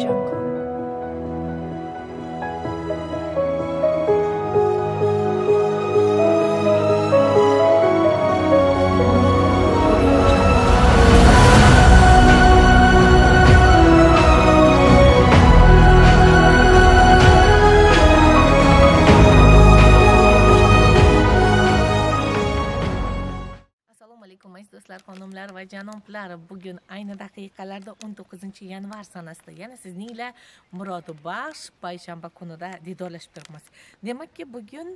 jungle. Va janoblar bugun ayni daqiqalarda 19 yanvar sanasida yana sizninglar murodubaxsh payshanba kunida diydorlashib turibmiz. Demakki bugun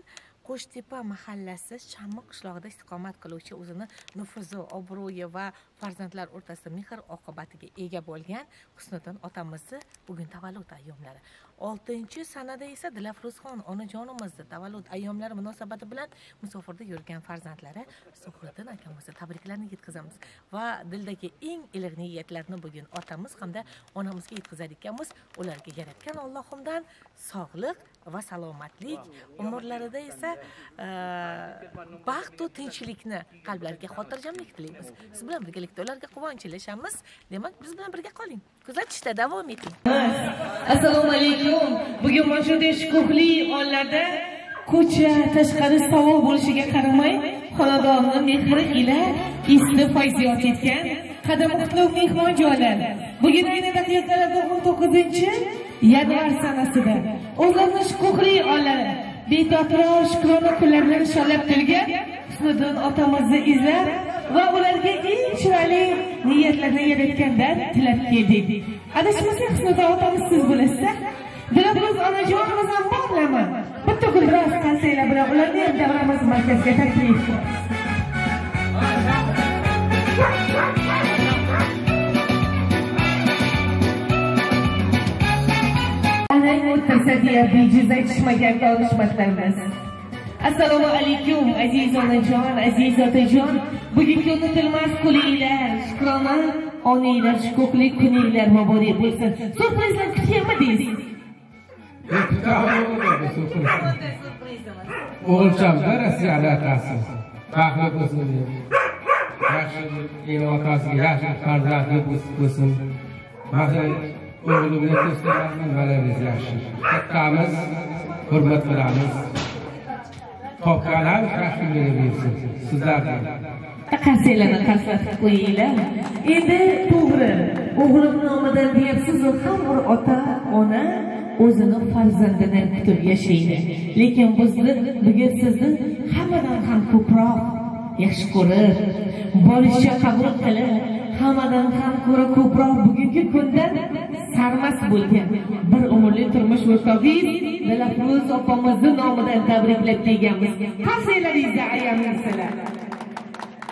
qo'shtepa mahallasi shammi qishlog'ida istiqomat qiluvchi o'zini nufuzi obro'yi va farzandlar o'rtasida mehr oqibatiga ega bo'lgan husniddin otamizni bugun tavallud ayyomlari. Oltinchi sanada esa dilafruzxon onajonimizni tavallud ayyomlari munosabati bilan musofirda yurgan farzandlari zuhriddin akamizga tabriklarni yetkazamiz. Va dildagi eng iliq niyatlarni bugun otamiz hamda onamizga yetkazar ekanmiz ularga yaratgan allohimdan sog'lik va salomatlik. Umrlarida esa e, baxtu tinchlikni qalblariga xotirjamlik tilaymiz. Siz bilan birgalikda ularga quvonch ilashamiz. Demak biz bilan birga qoling. Kuzatishda davom eting. Assalomu alaykum. Bugun mana shunday shukuhli onlarda ko'cha tashqari sovuq bo'lishiga qaramay xonadonni mehri ila isli fayziyot etgan qadami qutlug' mehmonjoylar. Bugun ayni daqiqalarda o'n to'qqizinchi yanvar sanasida o'zlarini shukuhli onlari betoqroq shukrona kunlarini nishonlab kelgan husniddin otamizni izlab va ularga eng chiroyli niyatlarni yaratgandan tilab keldik. Adashmasak husniddin otamiz siz bo'lasiz dilafruz onajonimiz ham borlami bitta gulroz qarsanglar bilan ularni ham davramiz markaziga taklif anang o'tirsa deya bejiz aytishmagan donishmandlarimiz assalomu alaykum aziz onajon aziz otajon bugungi unutilmas kuninglar shukrona onanglar shukuhli kuninglar muborak bo'lsin surprizlar kutyapmidingiz o'g'ilchamda rossiyani otasi baxtli bo'lsin. Yaxshi yana otasiga yaxshi farzandli bo'lsin. Maxay o'g'limni do'stlarimni bolamiz yaxshi. Kattamiz hurmat qilamiz. Topgan ham yaxshi bersin sizlarga qarsanglarni qarsatib qo'yinglar. Endi to'g'ri o'g'lim nomidan deyapsizu har bir ota ona o'zini farzandini kutib yashaydi. Lekin bizni bugun sizni hammadan ham ko'proq yaxshi ko'rib borishga qabul qilib hammadan ham ko'ra ko'proq bugungi kundan sarmas bo'lgan bir umrli turmush o'rtog'ingiz dilafruz opamizni nomidan tabriklab kelganmiz. Qarsanglaringizga ayamaysilar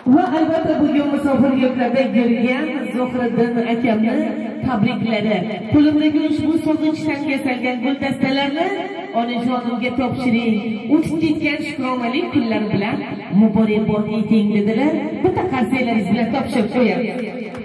va albatta bugun musofir yurtlarda yurgan zuhriddin akamni tabriklari qo'limdagi ushbu sog'inchdan yasalgan guldastalarni onajonimga topshiring. O'tib ketgan shukronali kunlar bilan muborakbod eting dedilar. Bitta qarsanglaringiz bilan topshirib qo'yamiz.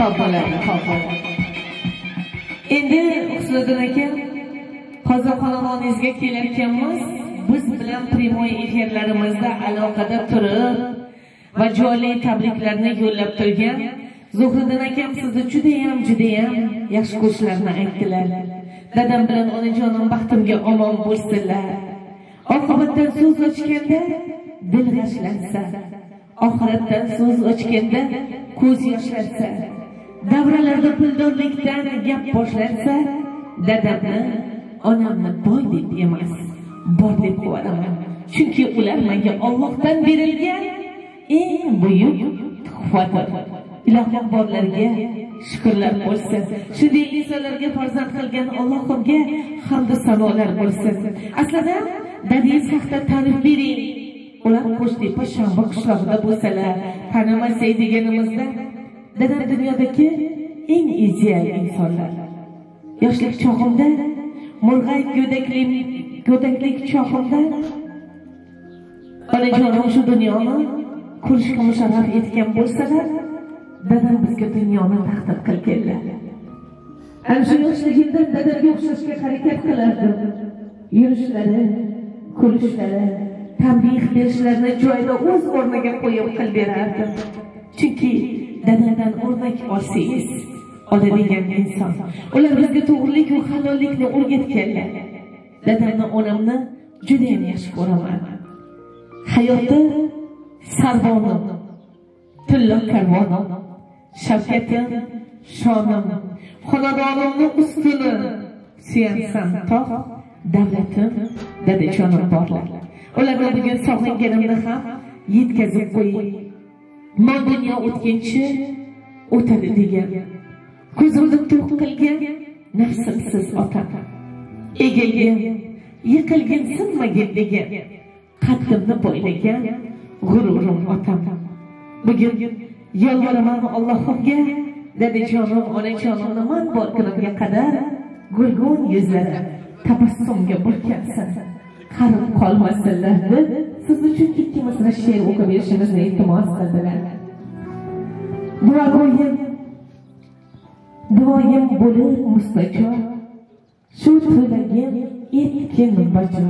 Xo'p bo'ladi. Endi Husniddin aka, hozir xonadoningizga kelayotganmiz. Biz bilan prямой efirlarimizda aloqada turib va jonli tabriklarni yo'llab turgan Zuhriddin akam sizni juda ham juda ham yaxshi ko'rishlarini aytdilar. Dadam bilan onajonim baxtimga omon bo'lsinlar. Oqibatdan so'z ochganda dil g'ashlansa, oxiratdan so'z ochganda ko'z yoshlansa, davralarda puldorlikdan gap boshlansa, dadamni, onamni boy deb emas, bor deb quvanaman. Chunki ular menga Allohdan berilgan eng buyuk tuhfadir. Ilohim borlarga shukrlar bo'lsin. Shunday insonlarga farzand qilgan Allohimga hamd sanolar bo'lsin. Aslida dadingiz haqida ta'rif bering. Ular Qo'shtepa Shanba qishlog'ida bo'lsalar, tanimasak deganimizda dadam dunyodagi eng ideal insonlar. Yoshlik chog'imda, murg'ay go'daklik go'daklik chog'imda onajonim shu dunyoni ko'rishga musharraf etgan bo'lsalar, dadam bizga dunyoni taqdim qilganlar. Ana shu yoshligimda dadamga o'xshashga harakat qilardim. yurishlari kulishlari tanbeh berishlarini joyida o'z o'rniga qo'yib qilib berardim chunki dadadan o'rnak olsangiz oladigan inson. Ular bizga to'g'rilik va halollikni o'rgatganlar. Dadamni onamni judayam yaxshi ko'raman. Hayotda sarvonim tillo karvonim shavkatim shonim xonadonimni ustuni suyansam tog' davlatim dadajonim borlar. Ularni bugun sog'inganimni ham yetkazib qo'ying. Mol dunyo o'tkinchi o'tadi degan. Ko'zimni to'q qilgan nafsimsiz otam. Egilgin yiqilgin sinmagin degan qaddimni boylagan g'ururim otam. Bugun yolvoraman allohimga dadajonim onajonimni man bor kunimga qadar gulgun yuzlari tabassumga burkansin. Qarib qolmasinlar deb siz uchun ikki she'r o'qib berishimizni iltimos qildilar. Duogo'yim duoyim bo'lib mustajo shu tilagim etkin bajo.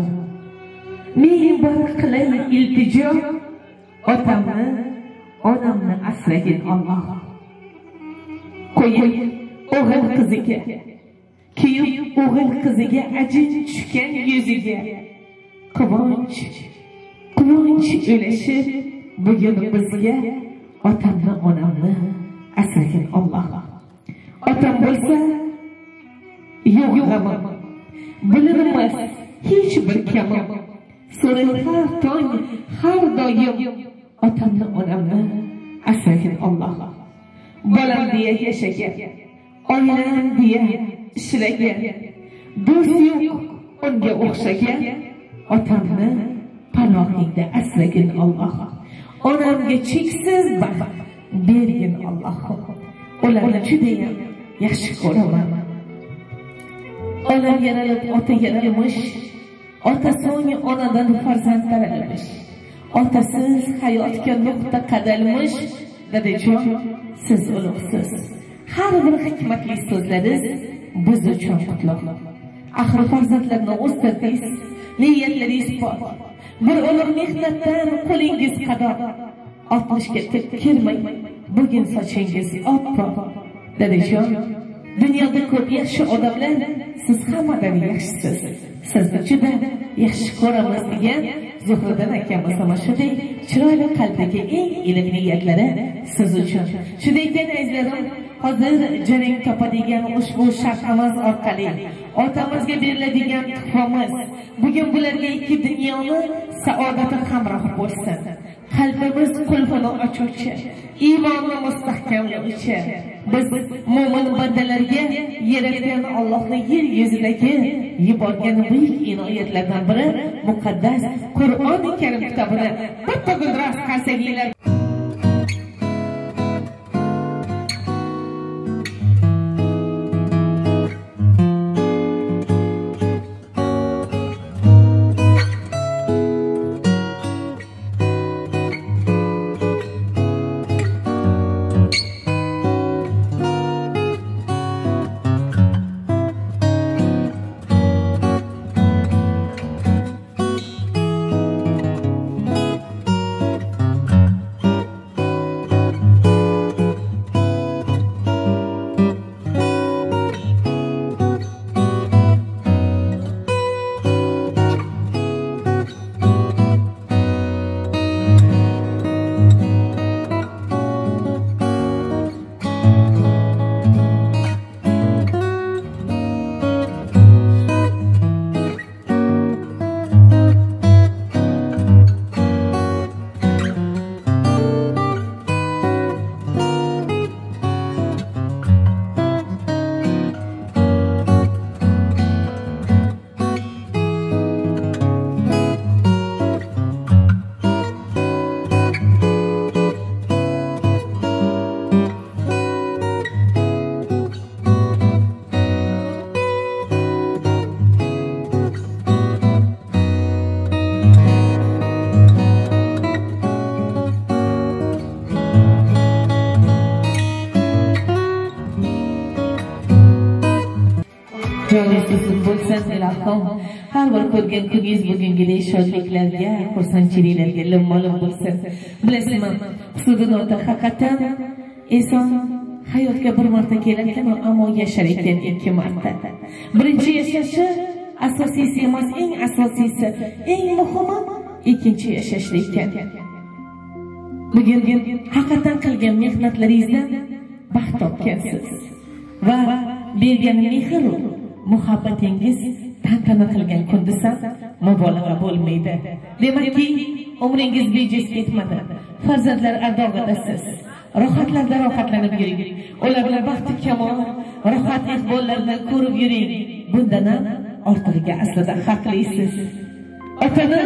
Men bir qilay iltijo otamni onamni asragin olloh qo'ying o'g'il qiziga kuyib o'g'il qiziga ajin tushgan yuziga. Quvonch quvonch ulashi bugun bizga otamni onamni asragin olloh otam bo'lsa yo'q g'amim bilinmas hech bir kamim so'rang har tong har doim otamni onamni asragin olloh bolam deya yashagan oilam deya ishlagan. Do'st yo'q unga o'xshagan. Otamni panohingda asragin olloh onamga cheksiz baxt bergin olloh ularni judayam yaxshi ko'raman. Onam yaralib ota yaralmish ota so'ng onadan farzand taralmish otasiz hayotga nuqta qadalmish. Dadajon siz ulug'siz. Har bir hikmatli so'zlaringiz biz uchun qutlug' axir farzandlarni o'stirdingiz niyatlaringiz bor bir umr mehnatdan qo'lingiz qadoq oltmishga kirmay bugun sochingiz oppoq. Dadajon dunyoda ko'p yaxshi odamlar siz hammadan yaxshisiz. Sizni juda yaxshi ko'ramiz degan zuhriddin akamiz mana shunday chiroyli qalbdagi eng iliq niyatlari siz uchun. Shunday ekan azizlarim hozir jarang topadigan ushbu sharhimiz orqali otamizga beriladigan tuhfamiz bugun bularga ikki dunyoni saodati hamroh bo'lsin. Qalbimiz qulfini ochuvchi iymonni mustahkamlovchi. Biz mo'min bandalarga yaratgan Allohni yer yuzidagi yuborgan buyuk inoyatlardan biri muqaddas Qur'oni Karim kitobini bitta guldiroz qarsaginglar bo'lsin ilohim har bir ko'rgan kuningiz bugungidek shodliklarga xursandchiliklarga limmo-lim bo'lsin. Bilasizmi husnudinota haqiqatan inson hayotga bir marta kelarkan ammo yashar ekan ikki marta. Birinchi yashashi asosiysi emas eng asosiysi eng muhimi ikkinchi yashashda ekan. Bugun haqiqatdan qilgan mehnatlaringizdan baxt topgansiz va bergan mehru muhabbatingiz tantana qilgan kun desam mubolag'a bo'lmaydi. Demakki umringiz bejiz ketmadi. Farzandlar ardog'idasiz rohatlarda rohatlanib yuring. Ular bilan baxti kamol rohat iqbollarni ko'rib yuring. Bundan ham ortig'iga aslida haqlisiz. Otani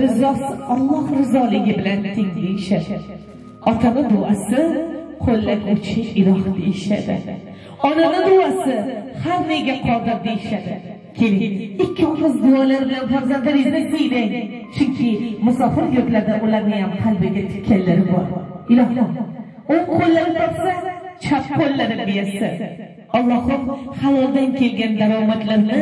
rizosi olloh rizoligi bilan teng deyishadi. Otani duosi qo'llaguvchi iloh deyishadi. Onani duosi har nega qodir? deyishadi. Keling ikki og'iz duolar bilan farzandlaringizni siylang chunki musofir yurtlarda ularni ham qalbiga tikkanlari bor. Ilohim o'ng qo'llari topsa chap qo'llari biyasi. Allohim haloldan kelgan daromadlarni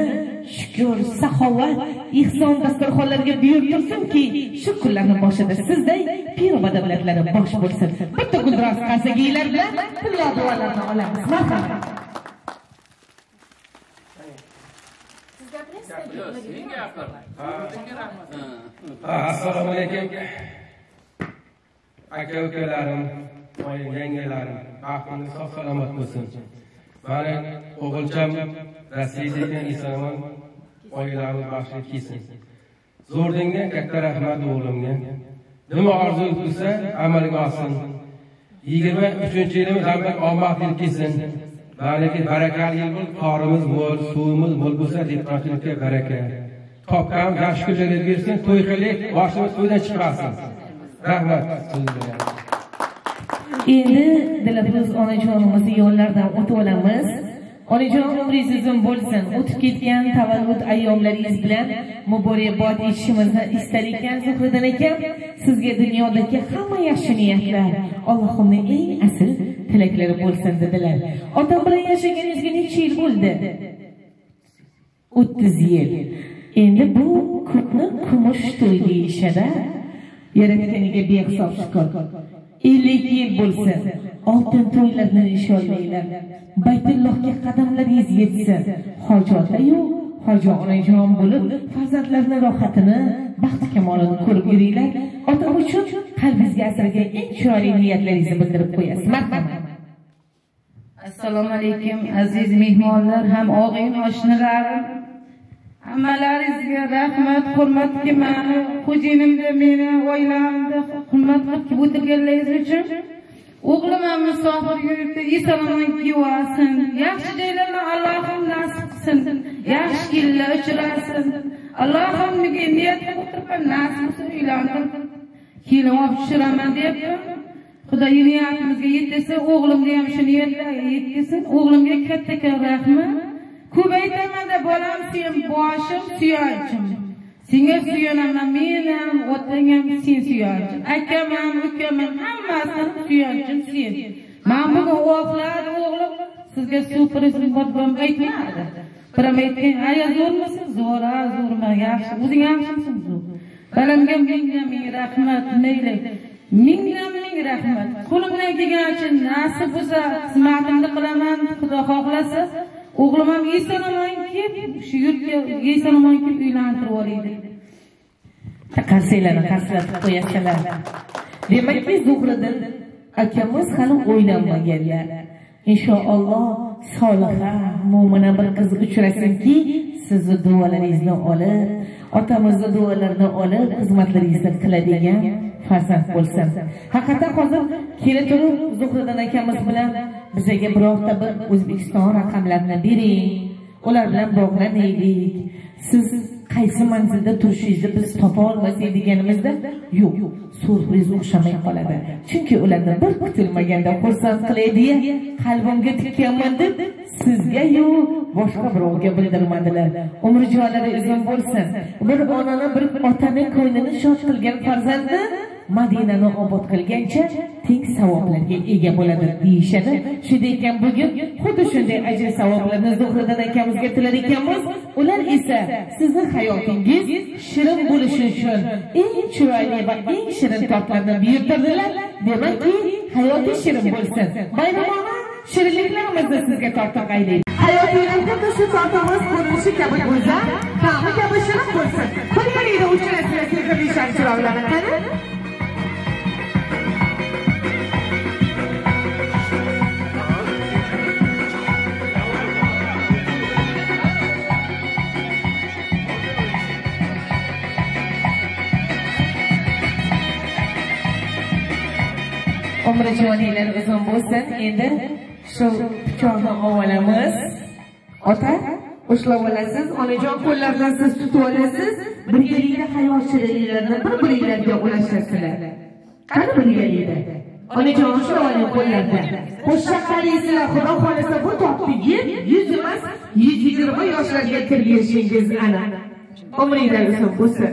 shukur saxovat ehson dasturxonlarga buyurtursinki shu kunlarni boshida sizday pir badavlatlari bosh bo'lsin. Bitta gulroz qarsagiylar bilan tillo duolarni olamiz. Marhamat. Assalomu alaykum. Aka ukalarim yangalarim baxtingiz sog' salomat bo'lsin. Mani o'g'ilcham rossiyada ekan eson oilalarimiz baxshili kelsin zo'rdingdan katta rahmat o'g'limga. Nima orzu qilsa amalga oshsin yigirma uchinchi yilimiz omad omadli kelsin. Baraka barakali yil bo'l qorimiz mo'l suvimiz mo'l bo'lsa dehqonchilikka baraka. Topgan yaxshi kunlarga bersin to'y qilaylik boshimiz to'ydan chiqmasin. Rahmat. Endi dilafruz onajonimizni yo'llaridan o'tib olamiz. Onajon umringiz uzun bo'lsin. O'tib ketgan tavallud ayyomlaringiz bilan muborakbod etishimizni istar ekan zuhriddin akam. Sizga dunyodagi hamma yaxshi niyatlar allohimni eng asl tilaklari bo'lsin dedilar. Otam bilan yashaganingizga necha yil bo'ldi? O'ttiz yil. Endi bu ko'pni kumush to'y deyishadi yaratganiga behisob shukur ellik yil bo'lsin. Oltin to'ylarni nishonlanglar baytullohga qadamlaringiz yetsin. Hojotayu hoji onajon bo'lib farzandlarni rohatini baxt kamolini ko'rib yuringlar. Ota uchun qalbingizga asragan eng chiroyli niyatlaringizni bildirib qo'yasiz. Marhamat. Assalomu alaykum aziz mehmonlar ham og'in oshnalarim hammalaringizga rahmat hurmatga mani xo'jayinimni meni oilamni hurmat qilib o'tirganlaringiz uchun o'g'lim ham musofir yuribdi. Eson-omon kelsin yaxshi joylarni allohim nasib qilsin. Yaxshi yillar uchrasin. Allohim menga niyat qilib o'tiribman nasib qilsin uylantirib kelin olib tushiraman deyapman xudo niyatimizga yetkazsin o'g'limni ham shu niyatlarga yetkazsin o'g'limga kattakon rahmat. Ko'p bolam sen boshim suyanchim senga suyanaman men ham otang ham sen suyanchim akam ham ukam ham hammasi suyanchim sen. Man bugun uxladi o'g'lim sizga surprizim bor biram aytmadi. Biram aytgan aya zo'rmisiz zo'r a zo'rman yaxshi o'zing yaxshimisan zo'r. Balamga mingdan ming rahmat mayli mingdan ming rahmat. Qo'limdan kelganicha nasib bo'lsa xizmatimni qilaman xudo xohlasa. O'g'lim ham eson omon kelib shu yurtga eson omon kelib uylantirib yuboraylik. Qarsaklarni qarshilatib qo'yasizlar. Demakki zuhriddin akamiz hali o'ylanmaganlar inshaalloh soliha mo'mina bir qiz uchrasinki sizni duolaringizni olib otamizni duolarini olib xizmatlaringizni qiladigan farzand bo'lsin. Haqiqatdan hozir kela turib zuhriddin akamiz bilan bizaga birorta bir o'zbekiston raqamlarini bering. Ular bilan bog'lanaylik siz qaysi manzilda turishingizni biz topolmasak deganimizda yo'q. Surpriz o'xshamay qoladi. Chunki ularni bir kutilmaganda xursand qilaydiya qalbimga tikkanman deb sizgayu boshqa birovga bildirmadilar. Umrijonlari uzun bo'lsin. Bir onani bir otani ko'nglini shod qilgan farzandni madinani obod qilgancha teng savoblarga ega bo'ladi. Deyishadi shunday ekan bugun xuddi shunday ajr savoblarni zuhriddin akamizga tilar ekanmiz. Ular esa sizni hayotingiz shirin bo'lishi uchun eng chiroyli va eng shirin tortlarni buyurtirdilar. Demakki hayoti shirin bo'lsin. Bayramona shirinliklarimizni sizga tortiq aylaylik hayotingizda shu tortimiz ko'rinishi kabi go'zal ta'mi kabi shirin bo'lsin. Birgalikda uchrashinglar sevgili sham chiroqlari qani umri joninglar uzun bo'lsin. Endi shu pichoqni olamiz ota ushlab olasiz. Onajon qo'llardan siz tutib olasiz. Birgalikda hayot shirinliklarini bir biringlarga ulashasizlar qani birgalikda? Onajon ushlab oling qo'llarda qo'shsha qaraysizlar xudo xohlasa bu topni yeb yuz emas yuz yigirma yoshlarga kirib berishingiz aniq umringlar uzun bo'lsin.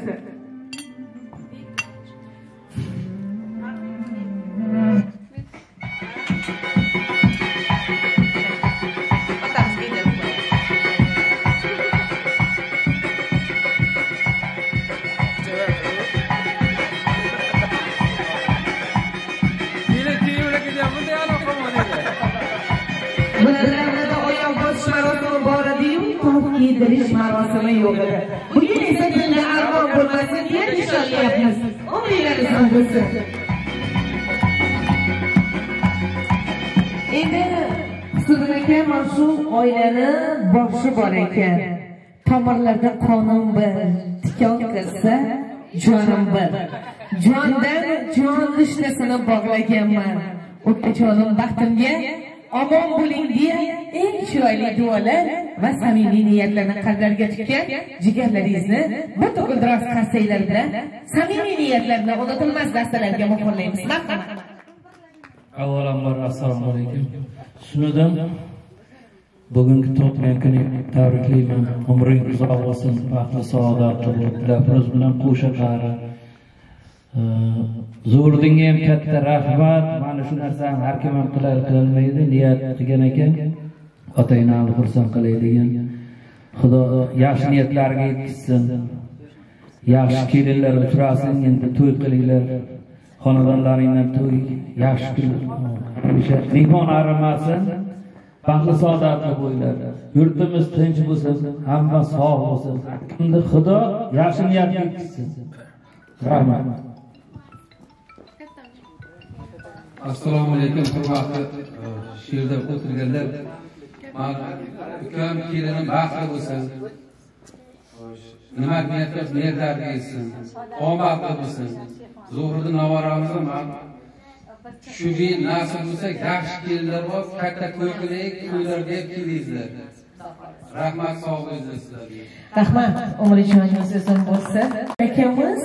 Marosimi yo'q edi. Bugun esa dinga armon bo'lmasin deya nishonlayapmiz. Umringlaringiz bo'lsin. Endi Husnudin aka mana shu oilani boshi bor ekan. Tomirlarda qonim bir, tikon kirsa jonim bir. Jondan jon rishtasini bog'laganman. O'tkajonim baxtimga omon bo'ling deya eng chiroyli duolar va samimiy niyatlarni qalblariga tikkan jigarlaringizni bir to'kildiroz qarsanglar bilan samimiy niyatlarni unutilmas dastalarga muhrlaymiz. Marhamat avvalambor assalomu alaykum. Shunidan bugungi tug'ilgan kuni tabriklayman. Umring uzoq bo'lsin baxtli saodatli bo'lib lafimiz bilan qo'sha qari zo'rdinga ham katta rahmat. Mana shu narsani har kim ham qilar qilolmaydi niyat qilgan ekan. Otanglarni xursand qilay xudo yaxshi niyatlarga yetkazsin yaxshi kelinlar uchrasin endi to'y qilinglar. Xonadonlaringdan to'y yaxshi kun. Hamisha mehmon arimasin baxtli saodatli bo'linglar. Yurtimiz tinch bo'lsin hamma sog' bo'lsin. Kimni xudo yaxshi niyatga yetkazsin rahmat. Assalomu alaykum hurmatli shu yerda o'tirganlar. Ukam kelinim baxtli bo'lsin. Nima niyat qilib niyatlariga yetsin omadli bo'lsin. Zuhriddin navoramizni ham shu yil nasib bo'lsa yaxshi kelinlar bor katta to'y qilaylik to'ylarga kelingizlar. Rahmat sog' bo'lsin sizlarga. Rahmat umrijoningiz uzun bo'lsin. Akamiz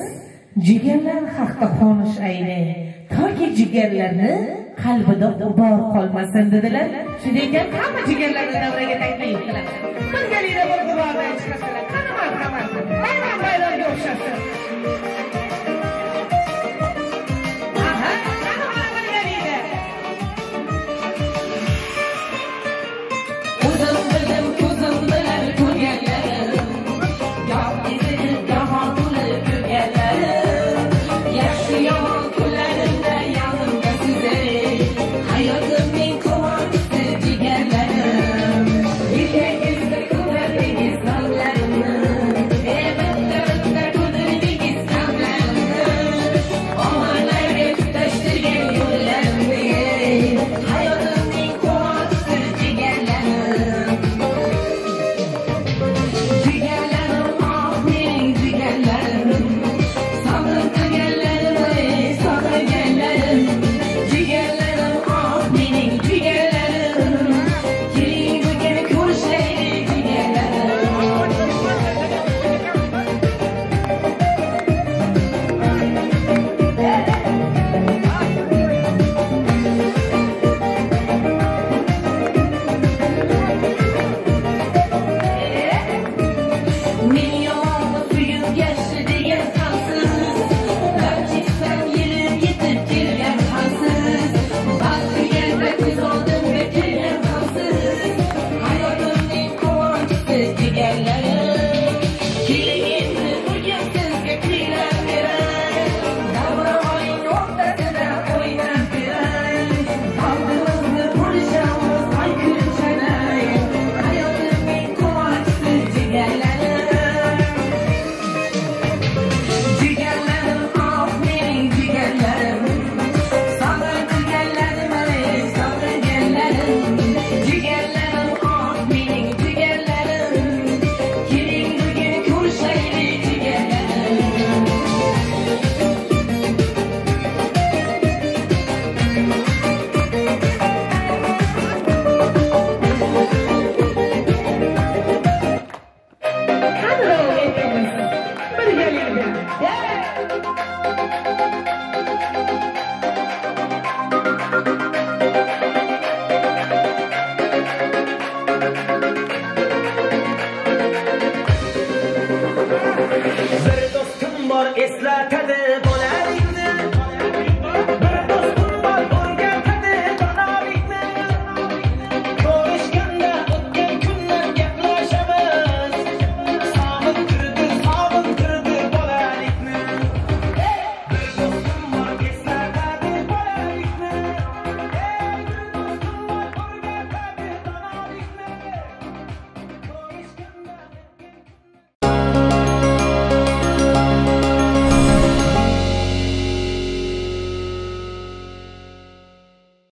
jigarlar haqda qonish ayni. Toki jigarlarni qalbida g'ubor qolmasin dedilar. Shunday ekan hamma jigarlarni davraga taklif qilamiz birgalikda bir g'ubordan chiqasalar qani marhamat bayram bayramga o'xshasin